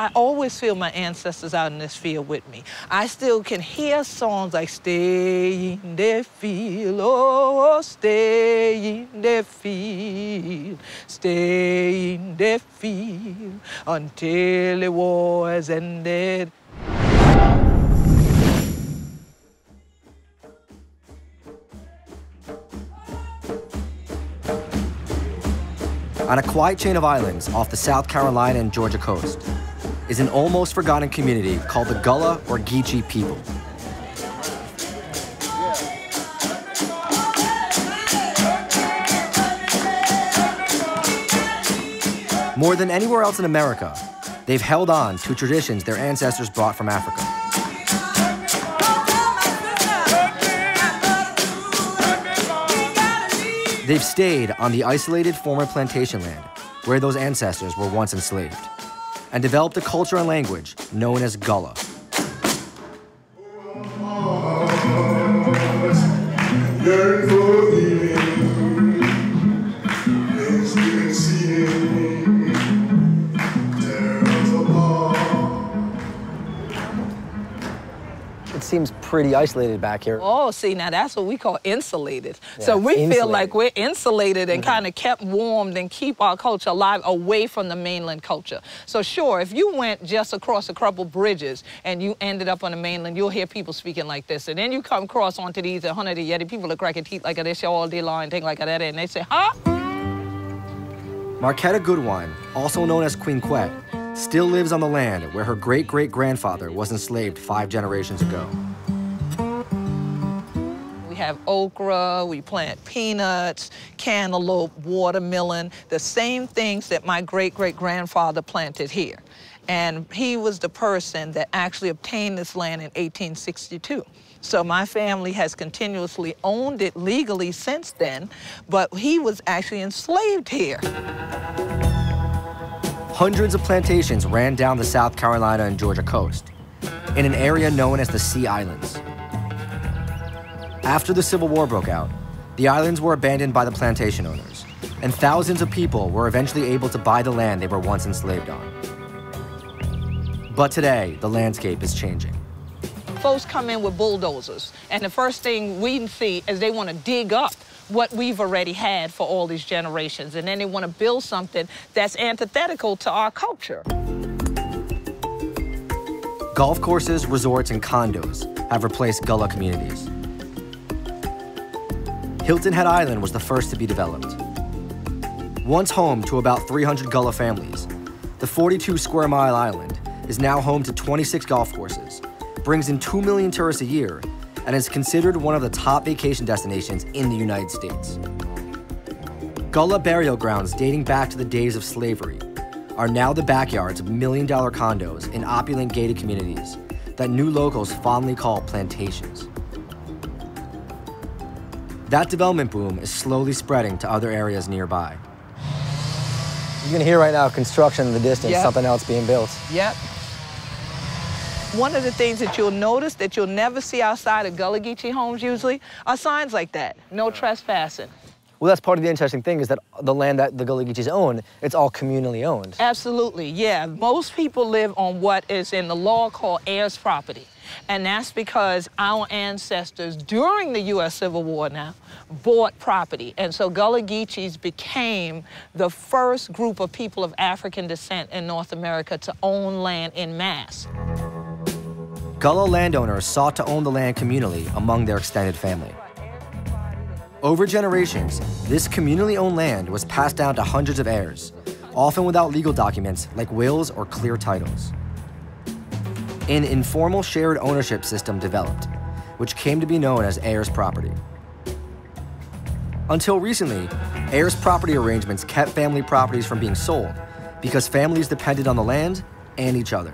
I always feel my ancestors out in this field with me. I still can hear songs like stay in the field, oh, oh, stay in the field, stay in the field until the war has ended. On a quiet chain of islands off the South Carolina and Georgia coast is an almost forgotten community called the Gullah or Geechee people. More than anywhere else in America, they've held on to traditions their ancestors brought from Africa. They've stayed on the isolated former plantation land where those ancestors were once enslaved and developed a culture and language known as Gullah. Pretty isolated back here. Oh, see, now that's what we call insulated. Yeah, so we insulated. feel like we're insulated and mm -hmm. kind of kept warmed and keep our culture alive away from the mainland culture. So sure, if you went just across a couple bridges and you ended up on the mainland, you'll hear people speaking like this. And then you come across onto these 100 the Yeti, people are cracking teeth like this all day long and things like that. And they say, huh? Marquetta Goodwine, also known as Queen Quet, still lives on the land where her great-great-grandfather was enslaved five generations ago. We have okra, we plant peanuts, cantaloupe, watermelon, the same things that my great-great-grandfather planted here. And he was the person that actually obtained this land in 1862. So my family has continuously owned it legally since then, but he was actually enslaved here. Hundreds of plantations ran down the South Carolina and Georgia coast, in an area known as the Sea Islands. After the Civil War broke out, the islands were abandoned by the plantation owners, and thousands of people were eventually able to buy the land they were once enslaved on. But today, the landscape is changing. Folks come in with bulldozers, and the first thing we see is they want to dig up what we've already had for all these generations. And then they want to build something that's antithetical to our culture. Golf courses, resorts, and condos have replaced Gullah communities. Hilton Head Island was the first to be developed. Once home to about 300 Gullah families, the 42 square mile island is now home to 26 golf courses, brings in 2 million tourists a year, and is considered one of the top vacation destinations in the United States. Gullah burial grounds dating back to the days of slavery are now the backyards of million dollar condos in opulent gated communities that new locals fondly call plantations. That development boom is slowly spreading to other areas nearby. You can hear right now construction in the distance, yep. something else being built. Yep. One of the things that you'll notice that you'll never see outside of Gullah Geechee homes usually are signs like that, no trespassing. Well, that's part of the interesting thing is that the land that the Gullah Geechees own, it's all communally owned. Absolutely, yeah. Most people live on what is in the law called heirs property. And that's because our ancestors during the U.S. Civil War now bought property. And so Gullah Geechees became the first group of people of African descent in North America to own land in mass. Gullah landowners sought to own the land communally among their extended family. Over generations, this communally owned land was passed down to hundreds of heirs, often without legal documents like wills or clear titles. An informal shared ownership system developed, which came to be known as heirs property. Until recently, heirs property arrangements kept family properties from being sold because families depended on the land and each other.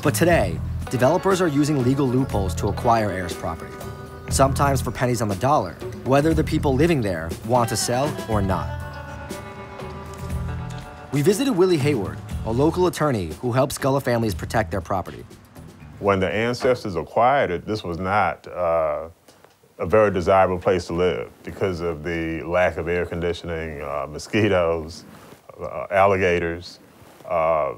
But today, developers are using legal loopholes to acquire heirs property, sometimes for pennies on the dollar, whether the people living there want to sell or not. We visited Willie Hayward, a local attorney who helps Gullah families protect their property. When the ancestors acquired it, this was not uh, a very desirable place to live because of the lack of air conditioning, uh, mosquitoes, uh, alligators. uh,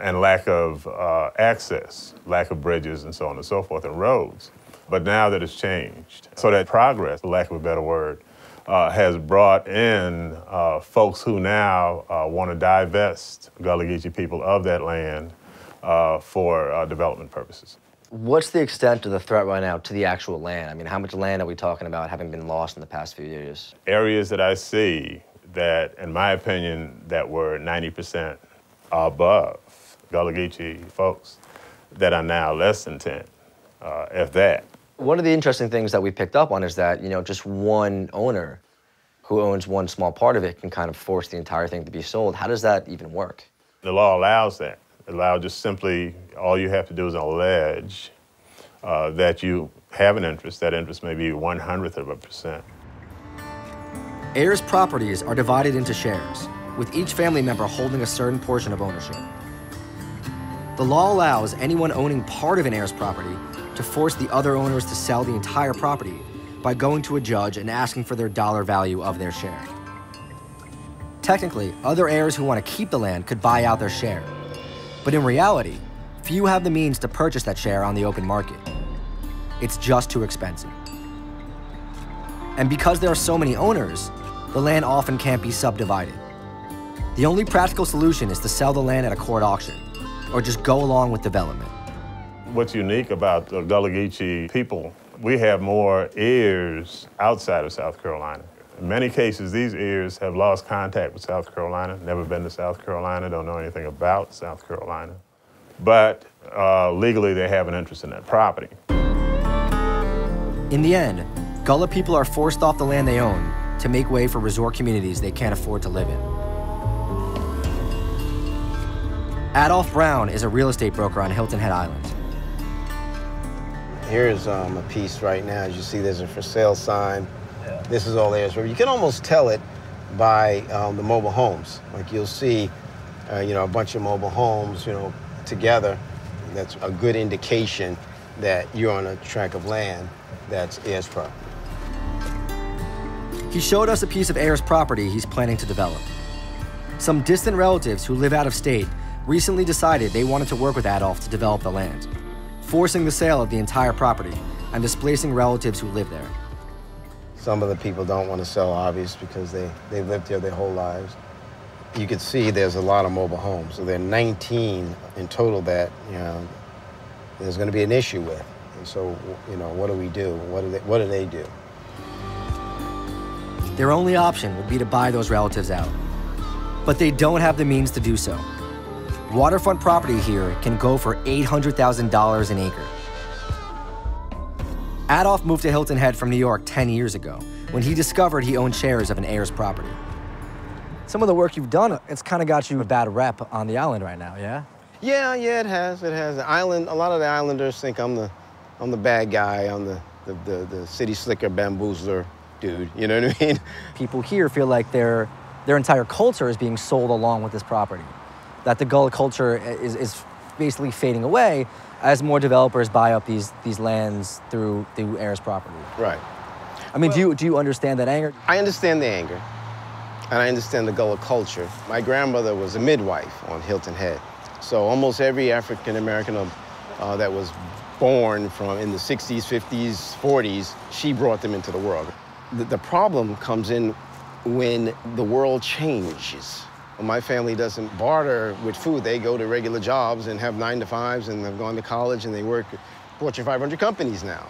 and lack of uh, access, lack of bridges and so on and so forth, and roads. But now that it's changed, so that progress, for lack of a better word, uh, has brought in uh, folks who now uh, want to divest Gullah Geechee people of that land uh, for uh, development purposes. What's the extent of the threat right now to the actual land? I mean, how much land are we talking about having been lost in the past few years? Areas that I see that, in my opinion, that were 90% above Gullah Geechee folks that are now less than 10, uh, if that. One of the interesting things that we picked up on is that, you know, just one owner who owns one small part of it can kind of force the entire thing to be sold. How does that even work? The law allows that. It allows just simply, all you have to do is allege uh, that you have an interest. That interest may be one hundredth of a percent. Heirs' properties are divided into shares, with each family member holding a certain portion of ownership. The law allows anyone owning part of an heir's property to force the other owners to sell the entire property by going to a judge and asking for their dollar value of their share. Technically, other heirs who want to keep the land could buy out their share. But in reality, few have the means to purchase that share on the open market. It's just too expensive. And because there are so many owners, the land often can't be subdivided. The only practical solution is to sell the land at a court auction, or just go along with development. What's unique about the Gullah Geechee people, we have more heirs outside of South Carolina. In many cases, these heirs have lost contact with South Carolina, never been to South Carolina, don't know anything about South Carolina. But uh, legally, they have an interest in that property. In the end, Gullah people are forced off the land they own to make way for resort communities they can't afford to live in. Adolph Brown is a real estate broker on Hilton Head Island. Here's um, a piece right now. As you see, there's a for sale sign. Yeah. This is all theirs. You can almost tell it by um, the mobile homes. Like you'll see, uh, you know, a bunch of mobile homes, you know, together. That's a good indication that you're on a tract of land that's heirs property. He showed us a piece of heirs property he's planning to develop. Some distant relatives who live out of state recently decided they wanted to work with Adolf to develop the land forcing the sale of the entire property and displacing relatives who live there. Some of the people don't want to sell, obvious, because they, they've lived here their whole lives. You can see there's a lot of mobile homes. So there are 19 in total that, you know, there's going to be an issue with. And so, you know, what do we do? What do they, what do, they do? Their only option would be to buy those relatives out. But they don't have the means to do so. Waterfront property here can go for $800,000 an acre. Adolf moved to Hilton Head from New York 10 years ago when he discovered he owned shares of an heir's property. Some of the work you've done, it's kind of got you a bad rep on the island right now, yeah? Yeah, yeah, it has, it has. The island, a lot of the islanders think I'm the, I'm the bad guy, I'm the, the, the, the city slicker bamboozler dude, you know what I mean? People here feel like their, their entire culture is being sold along with this property that the Gullah culture is, is basically fading away as more developers buy up these these lands through through heirs property. Right. I mean, well, do you do you understand that anger? I understand the anger, and I understand the Gullah culture. My grandmother was a midwife on Hilton Head, so almost every African American uh, that was born from in the 60s, 50s, 40s, she brought them into the world. The, the problem comes in when the world changes. My family doesn't barter with food. They go to regular jobs and have nine to fives and have gone to college and they work Fortune 500 companies now.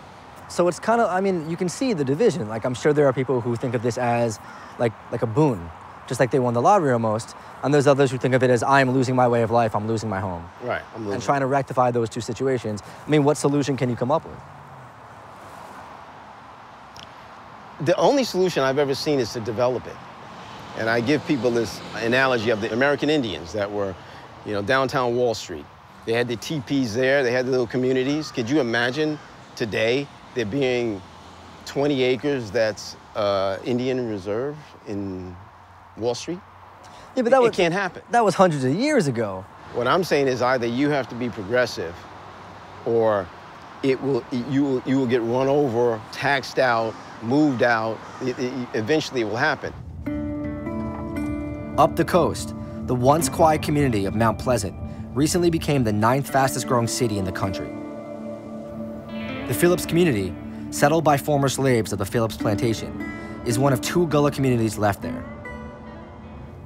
So it's kind of, I mean, you can see the division. Like, I'm sure there are people who think of this as like, like a boon, just like they won the lottery almost. And there's others who think of it as I'm losing my way of life, I'm losing my home. Right, I'm losing. And trying to rectify those two situations. I mean, what solution can you come up with? The only solution I've ever seen is to develop it. And I give people this analogy of the American Indians that were, you know, downtown Wall Street. They had the teepees there, they had the little communities. Could you imagine today there being 20 acres that's uh, Indian reserve in Wall Street? Yeah, but that it, was, it can't happen. That was hundreds of years ago. What I'm saying is either you have to be progressive or it will, you, will, you will get run over, taxed out, moved out. It, it, eventually it will happen. Up the coast, The once quiet community of Mount Pleasant recently became the ninth fastest growing city in the country. The Phillips community, settled by former slaves of the Phillips plantation, is one of two Gullah communities left there.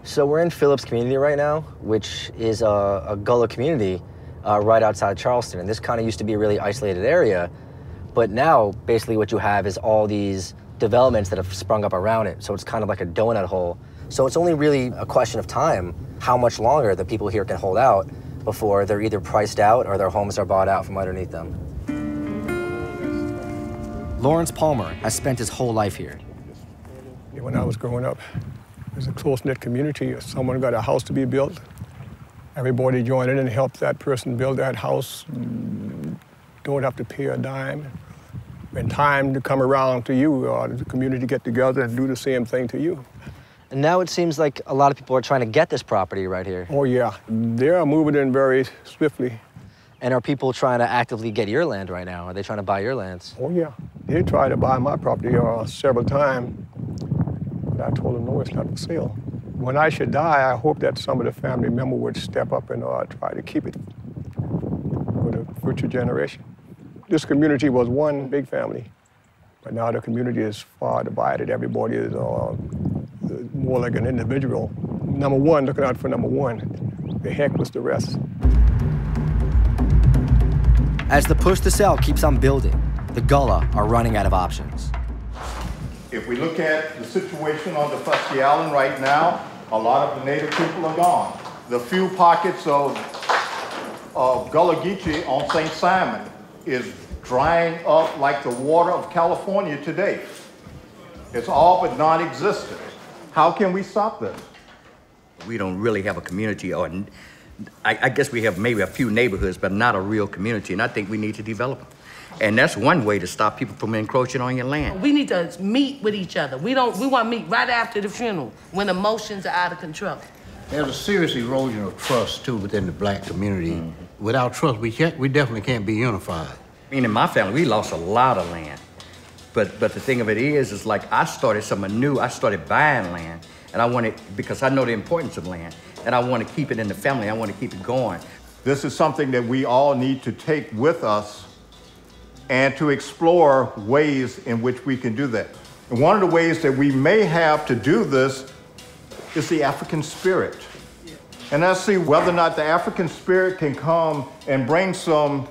So we're in Phillips community right now, which is a, a Gullah community uh, right outside Charleston. And this kind of used to be a really isolated area, but now basically what you have is all these developments that have sprung up around it. So it's kind of like a donut hole. So it's only really a question of time how much longer the people here can hold out before they're either priced out or their homes are bought out from underneath them. Lawrence Palmer has spent his whole life here. When I was growing up, it was a close-knit community. If someone got a house to be built, everybody joined in and helped that person build that house. Mm, don't have to pay a dime. And time to come around to you, or the community get together and do the same thing to you. And now it seems like a lot of people are trying to get this property right here. Oh yeah, they're moving in very swiftly. And are people trying to actively get your land right now? Are they trying to buy your lands? Oh yeah, they tried to buy my property uh, several times, but I told them no, it's not for sale. When I should die, I hope that some of the family member would step up and uh, try to keep it for the future generation. This community was one big family, but now the community is far divided. Everybody is uh, more like an individual. Number one, looking out for number one. The heck was the rest. As the push to sell keeps on building, the Gullah are running out of options. If we look at the situation on Daufuskie Island right now, a lot of the native people are gone. The few pockets of, of Gullah Geechee on St. Simon is drying up like the water of California today. It's all but non-existent. How can we stop this? We don't really have a community or I, I, guess we have maybe a few neighborhoods, but not a real community, and I think we need to develop them. And that's one way to stop people from encroaching on your land. We need to meet with each other. We don't. We want to meet right after the funeral when emotions are out of control. There's a serious erosion of trust too within the black community. Mm -hmm. Without trust, we can't. We definitely can't be unified. I mean, in my family, we lost a lot of land. But but the thing of it is, is like I started something new. I started buying land, and I wanted because I know the importance of land and I want to keep it in the family. I want to keep it going. This is something that we all need to take with us and to explore ways in which we can do that. And one of the ways that we may have to do this is the African spirit. And let's see whether or not the African spirit can come and bring some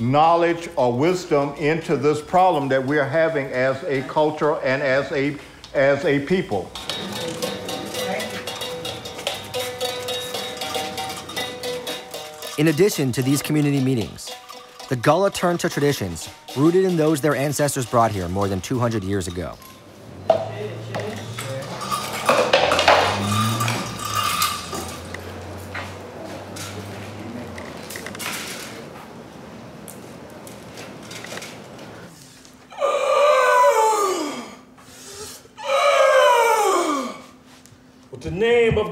knowledge or wisdom into this problem that we're having as a culture and as a, as a people. In addition to these community meetings, the Gullah turned to traditions rooted in those their ancestors brought here more than 200 years ago.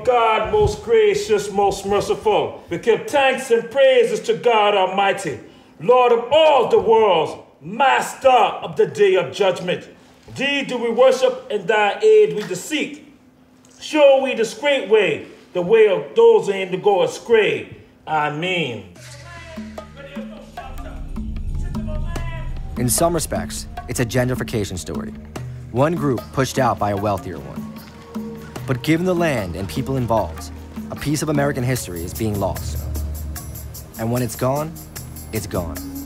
God, most gracious, most merciful. We give thanks and praises to God Almighty, Lord of all the worlds, Master of the day of judgment. Thee do we worship, and thy aid we seek. Show we the straight way, the way of those who aim to go astray. Amen. In some respects, it's a gentrification story. One group pushed out by a wealthier one. But given the land and people involved, a piece of American history is being lost. And when it's gone, it's gone.